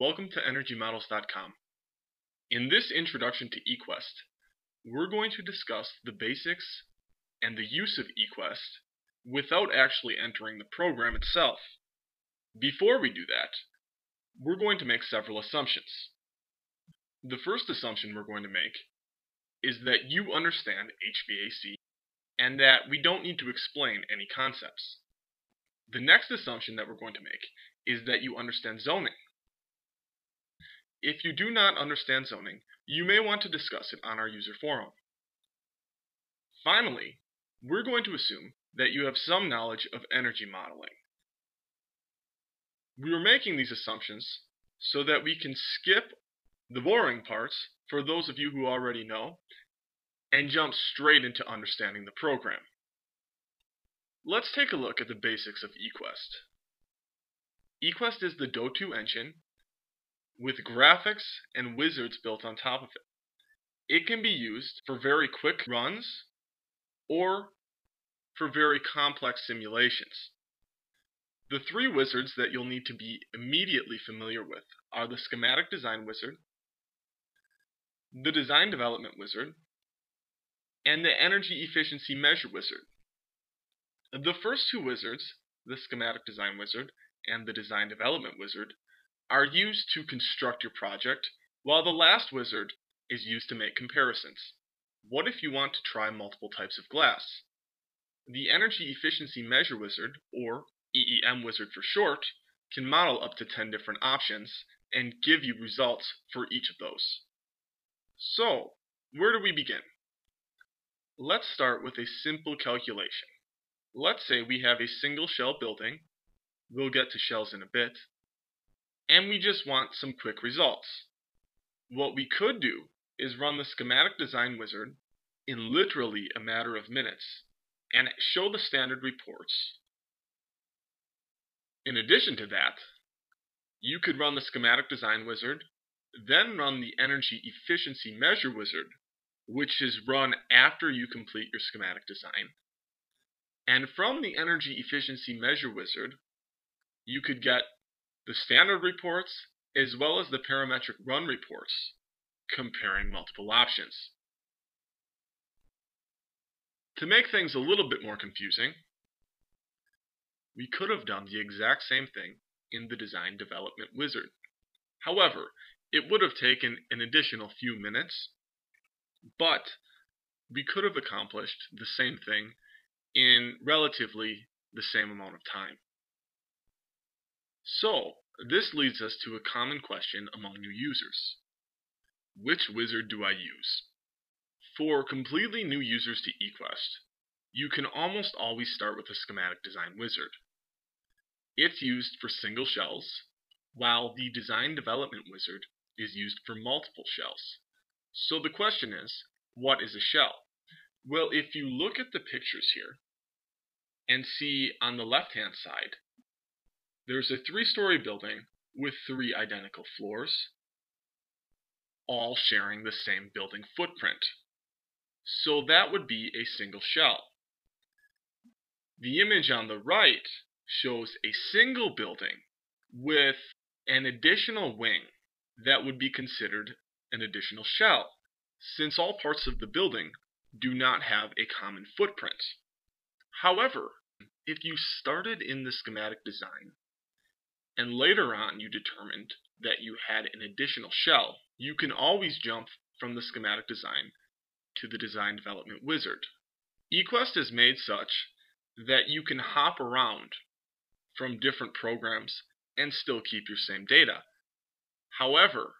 Welcome to EnergyModels.com. In this introduction to eQuest, we're going to discuss the basics and the use of eQuest without actually entering the program itself. Before we do that, we're going to make several assumptions. The first assumption we're going to make is that you understand HVAC and that we don't need to explain any concepts. The next assumption that we're going to make is that you understand zoning. If you do not understand zoning, you may want to discuss it on our user forum. Finally, we're going to assume that you have some knowledge of energy modeling. We are making these assumptions so that we can skip the boring parts for those of you who already know and jump straight into understanding the program. Let's take a look at the basics of eQuest. eQuest is the DOE2 engine with graphics and wizards built on top of it. It can be used for very quick runs or for very complex simulations. The three wizards that you'll need to be immediately familiar with are the Schematic Design Wizard, the Design Development Wizard, and the Energy Efficiency Measure Wizard. The first two wizards, the Schematic Design Wizard and the Design Development Wizard, are used to construct your project, while the last wizard is used to make comparisons. What if you want to try multiple types of glass? The Energy Efficiency Measure Wizard, or EEM Wizard for short, can model up to 10 different options and give you results for each of those. So, where do we begin? Let's start with a simple calculation. Let's say we have a single shell building, we'll get to shells in a bit, and we just want some quick results. What we could do is run the schematic design wizard in literally a matter of minutes and show the standard reports. In addition to that, you could run the schematic design wizard, then run the energy efficiency measure wizard, which is run after you complete your schematic design, and from the Energy Efficiency Measure Wizard, you could get the standard reports as well as the parametric run reports comparing multiple options. To make things a little bit more confusing, we could have done the exact same thing in the Design Development Wizard. However, it would have taken an additional few minutes, but we could have accomplished the same thing in relatively the same amount of time. So, this leads us to a common question among new users. Which wizard do I use? For completely new users to eQuest, you can almost always start with a schematic design wizard. It's used for single shells, while the design development wizard is used for multiple shells. So the question is, what is a shell? Well, if you look at the pictures here and see on the left-hand side, there's a three-story building with three identical floors, all sharing the same building footprint. So that would be a single shell. The image on the right shows a single building with an additional wing that would be considered an additional shell, since all parts of the building do not have a common footprint. However, if you started in the schematic design and later on you determined that you had an additional shell, you can always jump from the schematic design to the design development wizard. eQuest is made such that you can hop around from different programs and still keep your same data. However,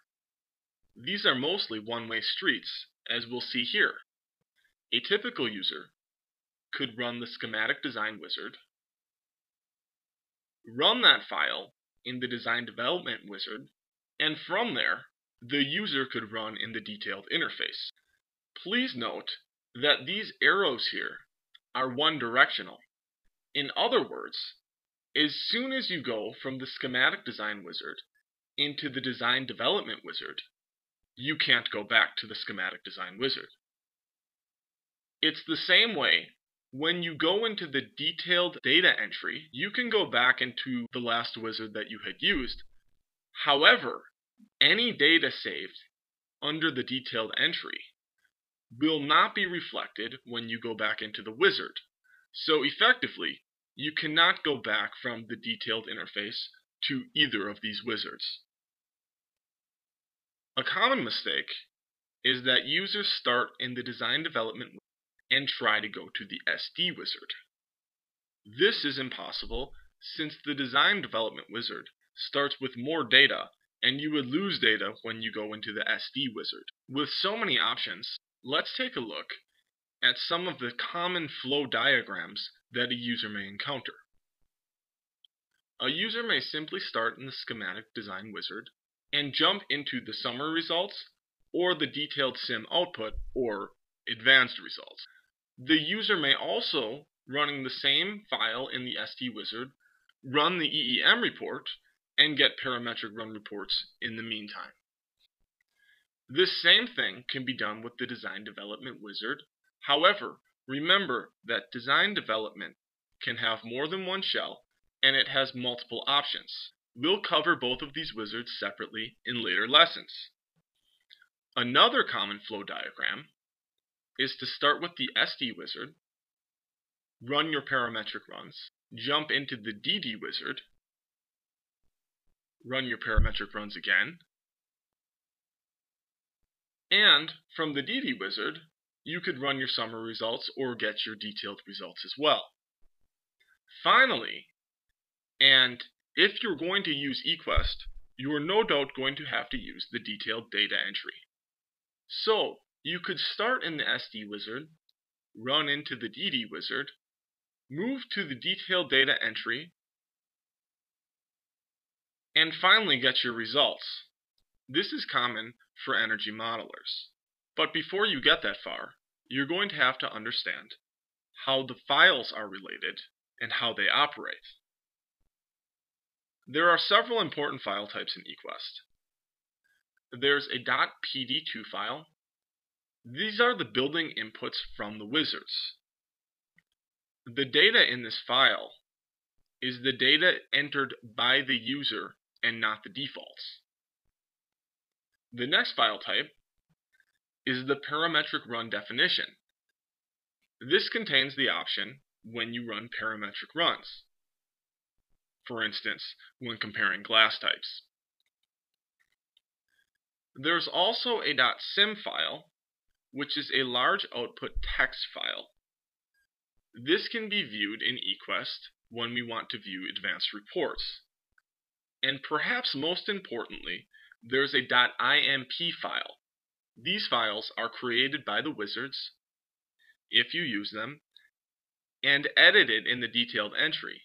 these are mostly one-way streets, as we'll see here. A typical user could run the schematic design wizard, run that file in the design development wizard, and from there, the user could run in the detailed interface. Please note that these arrows here are one directional. In other words, as soon as you go from the schematic design wizard into the design development wizard, you can't go back to the schematic design wizard. It's the same way when you go into the detailed data entry, you can go back into the last wizard that you had used. However, any data saved under the detailed entry will not be reflected when you go back into the wizard. So effectively, you cannot go back from the detailed interface to either of these wizards. A common mistake is that users start in the design development and try to go to the SD wizard. This is impossible since the design development wizard starts with more data and you would lose data when you go into the SD wizard. With so many options, let's take a look at some of the common flow diagrams that a user may encounter. A user may simply start in the schematic design wizard and jump into the summary results or the detailed sim output or advanced results. The user may also, running the same file in the SD wizard, run the EEM report and get parametric run reports in the meantime. This same thing can be done with the design development wizard. However, remember that design development can have more than one shell and it has multiple options. We'll cover both of these wizards separately in later lessons. Another common flow diagram is to start with the SD wizard, run your parametric runs, jump into the DD wizard, run your parametric runs again, and from the DD wizard, you could run your summary results or get your detailed results as well. Finally, and if you're going to use eQuest, you are no doubt going to have to use the detailed data entry. So, you could start in the SD wizard, run into the DD wizard, move to the detailed data entry, and finally get your results. This is common for energy modelers. But before you get that far, you're going to have to understand how the files are related and how they operate. There are several important file types in eQuest. There's a .pd2 file. These are the building inputs from the wizards. The data in this file is the data entered by the user and not the defaults. The next file type is the parametric run definition. This contains the option when you run parametric runs for instance, when comparing glass types. There's also a .sim file, which is a large output text file. This can be viewed in eQuest when we want to view advanced reports. And perhaps most importantly, there's a .inp file. These files are created by the wizards, if you use them, and edited in the detailed entry.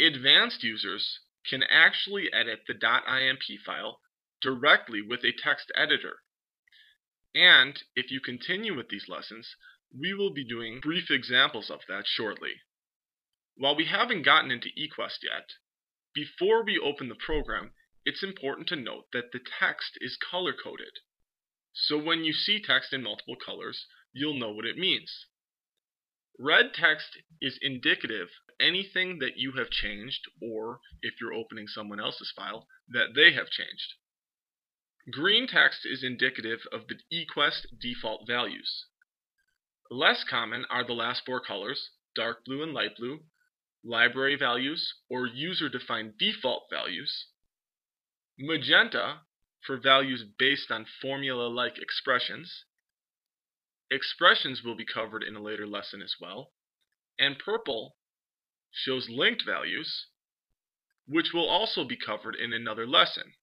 Advanced users can actually edit the .inp file directly with a text editor. And if you continue with these lessons, we will be doing brief examples of that shortly. While we haven't gotten into eQuest yet, before we open the program, it's important to note that the text is color-coded. So when you see text in multiple colors, you'll know what it means. Red text is indicative of anything that you have changed, or if you're opening someone else's file, that they have changed. Green text is indicative of the eQuest default values. Less common are the last four colors, dark blue and light blue, library values, or user-defined default values, magenta for values based on formula-like expressions, Expressions will be covered in a later lesson as well. And purple shows linked values, which will also be covered in another lesson.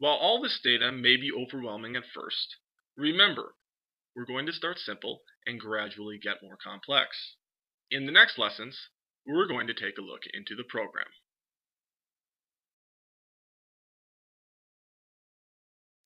While all this data may be overwhelming at first, remember, we're going to start simple and gradually get more complex. In the next lessons, we're going to take a look into the program.